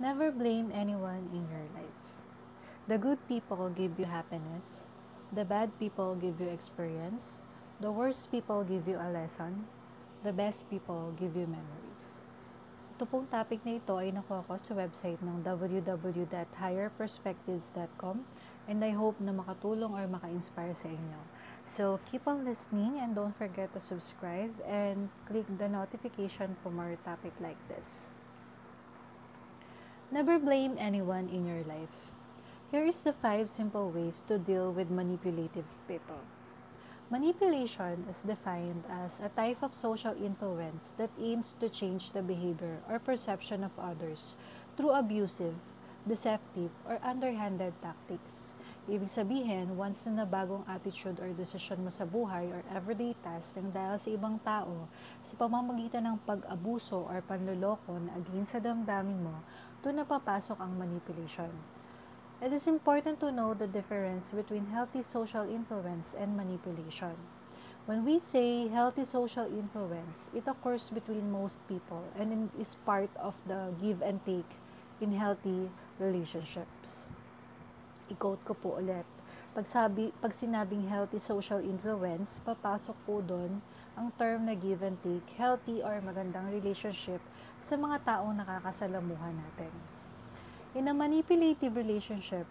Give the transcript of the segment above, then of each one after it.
Never blame anyone in your life. The good people give you happiness. The bad people give you experience. The worst people give you a lesson. The best people give you memories. Ito pong topic na ito ay nakuha ko sa website ng www.higherperspectives.com and I hope na makatulong or maka-inspire sa inyo. So, keep on listening and don't forget to subscribe and click the notification for more topic like this. Never blame anyone in your life. Here is the five simple ways to deal with manipulative people. Manipulation is defined as a type of social influence that aims to change the behavior or perception of others through abusive, deceptive, or underhanded tactics. Ibig sabihin, once na nabagong attitude or decision mo sa buhay or everyday task ng dahil sa ibang tao sa pamamagitan ng pag-abuso or panloloko na against sa damdamin mo, doon na papasok ang manipulation. It is important to know the difference between healthy social influence and manipulation. When we say healthy social influence, it occurs between most people and is part of the give and take in healthy relationships. I-quote ko po ulit. Pag, sabi, pag sinabing healthy social influence, papasok po doon ang term na give and take, healthy or magandang relationship sa mga taong nakakasalamuhan natin. In a manipulative relationship,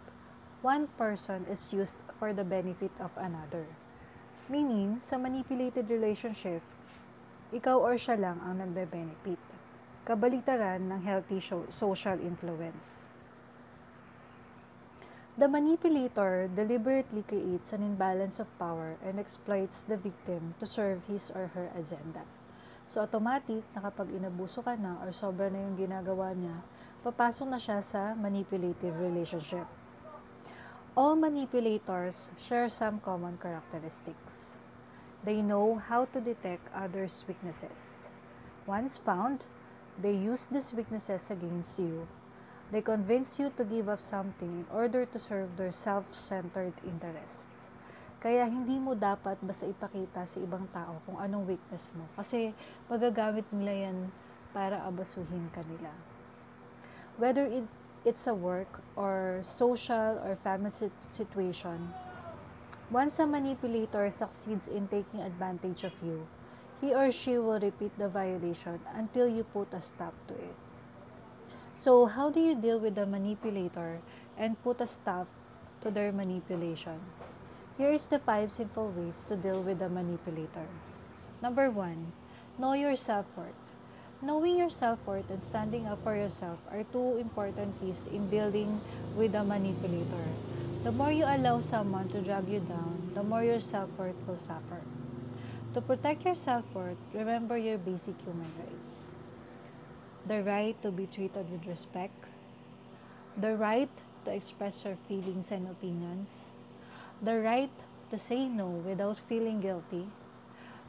one person is used for the benefit of another. Meaning, sa manipulated relationship, ikaw or siya lang ang nagbe-benefit. Kabalitaran ng healthy social influence. The manipulator deliberately creates an imbalance of power and exploits the victim to serve his or her agenda. So, automatic na kapag inabuso ka na or sobra na yung ginagawa niya, papasok na siya sa manipulative relationship. All manipulators share some common characteristics. They know how to detect others' weaknesses. Once found, they use these weaknesses against you. They convince you to give up something in order to serve their self-centered interests. Kaya hindi mo dapat basta ipakita sa ibang tao kung anong weakness mo. Kasi magagamit nila yan para abasuhin ka nila whether it, it's a work or social or family situation, once a manipulator succeeds in taking advantage of you, he or she will repeat the violation until you put a stop to it. So, how do you deal with the manipulator and put a stop to their manipulation? Here is the five simple ways to deal with a manipulator. Number one, know your self worth. Knowing your self-worth and standing up for yourself are two important keys in dealing with a manipulator. The more you allow someone to drag you down, the more your self-worth will suffer. To protect your self-worth, remember your basic human rights. The right to be treated with respect, the right to express your feelings and opinions, the right to say no without feeling guilty,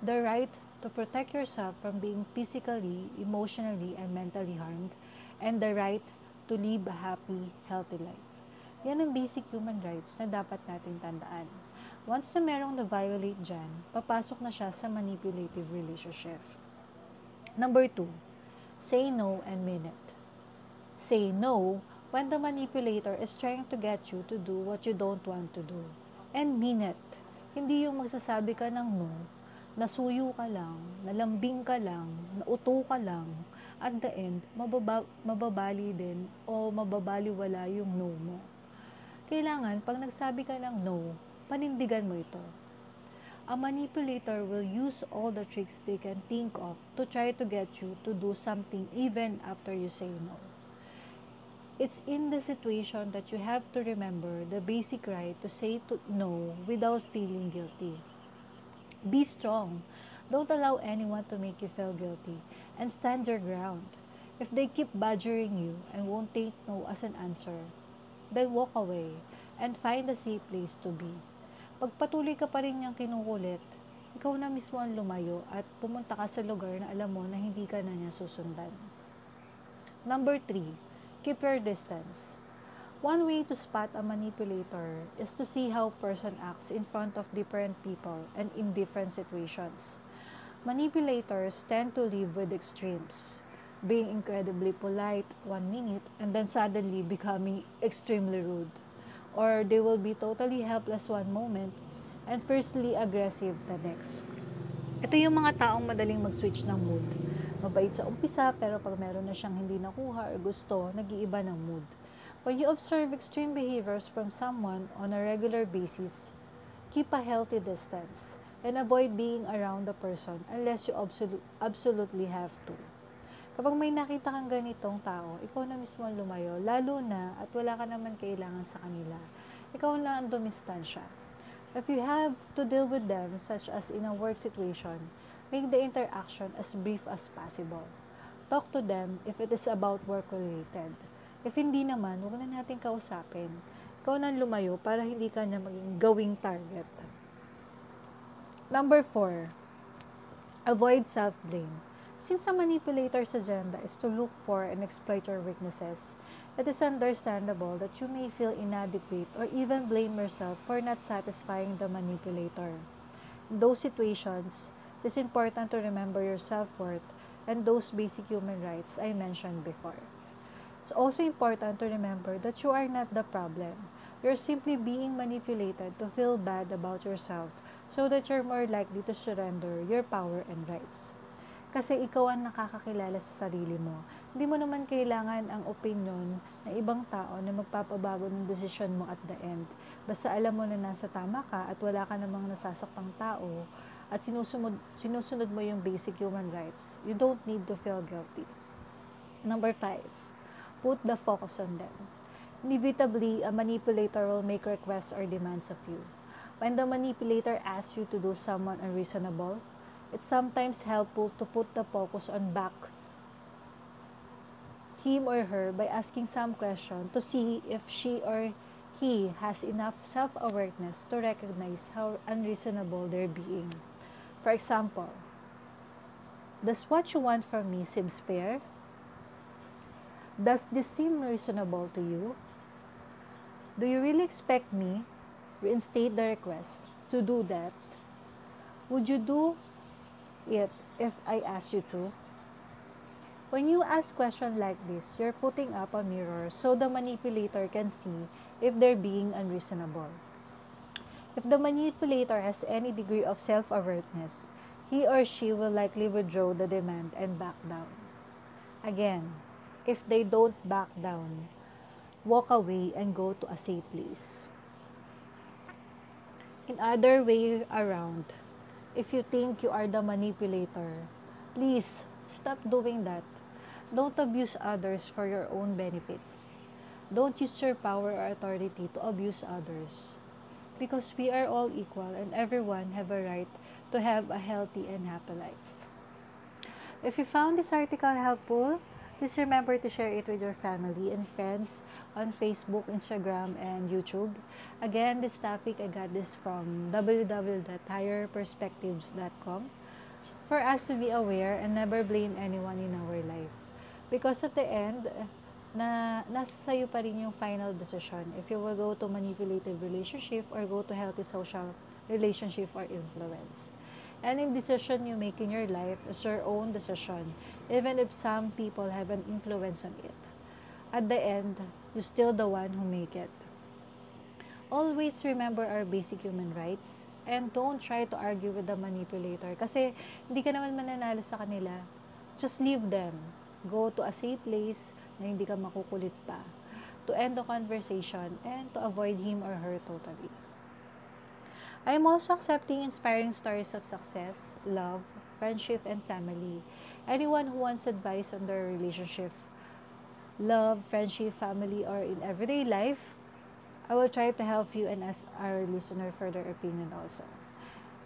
the right to protect yourself from being physically, emotionally, and mentally harmed, and the right to live a happy, healthy life. Yan ang basic human rights na dapat natin tandaan. Once na merong na-violate dyan, papasok na siya sa manipulative relationship. Number two, say no and mean it. Say no when the manipulator is trying to get you to do what you don't want to do. And mean it. Hindi yung magsasabi ka ng no nasuyo ka lang, nalambing ka lang, nauto ka lang, at the end, mababa, mababali din o mababaliwala yung no mo. Kailangan, pag nagsabi ka ng no, panindigan mo ito. A manipulator will use all the tricks they can think of to try to get you to do something even after you say no. It's in the situation that you have to remember the basic right to say to no without feeling guilty. Be strong. Don't allow anyone to make you feel guilty and stand your ground. If they keep badgering you and won't take no as an answer, then walk away and find a safe place to be. Pagpatuloy ka pa rin niyang kinukulit, ikaw na mismo ang lumayo at pumunta ka sa lugar na alam mo na hindi ka na niya susundan. Number 3, keep your distance. One way to spot a manipulator is to see how person acts in front of different people and in different situations. Manipulators tend to live with extremes. being incredibly polite one minute and then suddenly becoming extremely rude. Or they will be totally helpless one moment and fiercely aggressive the next. Ito yung mga taong madaling mag-switch ng mood. Mabait sa umpisa pero pag meron na siyang hindi nakuha or gusto, nag-iiba ng mood. When you observe extreme behaviors from someone on a regular basis, keep a healthy distance and avoid being around the person unless you absolute, absolutely have to. Kapag may nakita kang ganitong tao, ikaw na mismo ang lumayo, lalo na at wala ka naman kailangan sa kanila. Ikaw na ang dumistansya. If you have to deal with them, such as in a work situation, make the interaction as brief as possible. Talk to them if it is about work-related. If hindi naman, huwag na natin kausapin. Ikaw na lumayo para hindi ka na maging gawing target. Number four, avoid self-blame. Since a manipulator's agenda is to look for and exploit your weaknesses, it is understandable that you may feel inadequate or even blame yourself for not satisfying the manipulator. In those situations, it is important to remember your self worth and those basic human rights I mentioned before. It's also important to remember that you are not the problem. You're simply being manipulated to feel bad about yourself so that you're more likely to surrender your power and rights. Kasi ikaw ang nakakakilala sa sarili mo. Hindi mo naman kailangan ang opinion ng ibang tao na magpapabago ng desisyon mo at the end. Basta alam mo na nasa tama ka at wala ka namang nasasaktang tao at sinusunod, sinusunod mo yung basic human rights. You don't need to feel guilty. Number five, put the focus on them. Inevitably, a manipulator will make requests or demands of you. When the manipulator asks you to do someone unreasonable, it's sometimes helpful to put the focus on back him or her by asking some question to see if she or he has enough self-awareness to recognize how unreasonable they're being. For example, does what you want from me seem fair? Does this seem reasonable to you? Do you really expect me, reinstate the request, to do that? Would you do it if I ask you to? When you ask questions like this, you're putting up a mirror so the manipulator can see if they're being unreasonable. If the manipulator has any degree of self-awareness, he or she will likely withdraw the demand and back down. Again, if they don't back down, walk away and go to a safe place. In other way around, if you think you are the manipulator, please stop doing that. Don't abuse others for your own benefits. Don't use your power or authority to abuse others. Because we are all equal and everyone have a right to have a healthy and happy life. If you found this article helpful, please remember to share it with your family and friends on Facebook, Instagram, and YouTube. Again, this topic, I got this from www.higherperspectives.com for us to be aware and never blame anyone in our life. Because at the end, na nasa sa'yo pa rin yung final decision if you will go to manipulative relationship or go to healthy social relationship or influence. Any decision you make in your life is your own decision, even if some people have an influence on it. At the end, you're still the one who make it. Always remember our basic human rights and don't try to argue with the manipulator kasi hindi ka naman mananalo sa kanila. Just leave them. Go to a safe place na hindi ka makukulit pa to end the conversation and to avoid him or her totally. I am also accepting inspiring stories of success, love, friendship, and family. Anyone who wants advice on their relationship, love, friendship, family, or in everyday life, I will try to help you and ask our listener for their opinion also.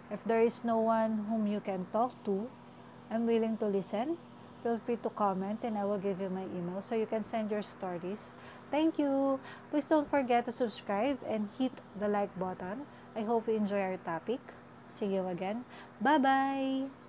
If there is no one whom you can talk to, I'm willing to listen. Feel free to comment and I will give you my email so you can send your stories. Thank you. Please don't forget to subscribe and hit the like button. I hope you enjoy our topic. See you again. Bye-bye!